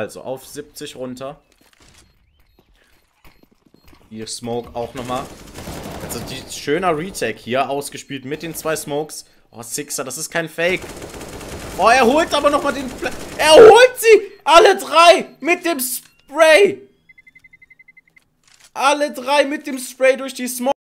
Also auf 70 runter. Hier Smoke auch nochmal. Also die schöner Retake hier, ausgespielt mit den zwei Smokes. Oh, Sixer, das ist kein Fake. Oh, er holt aber nochmal den... Pla er holt sie! Alle drei mit dem Spray! Alle drei mit dem Spray durch die Smoke.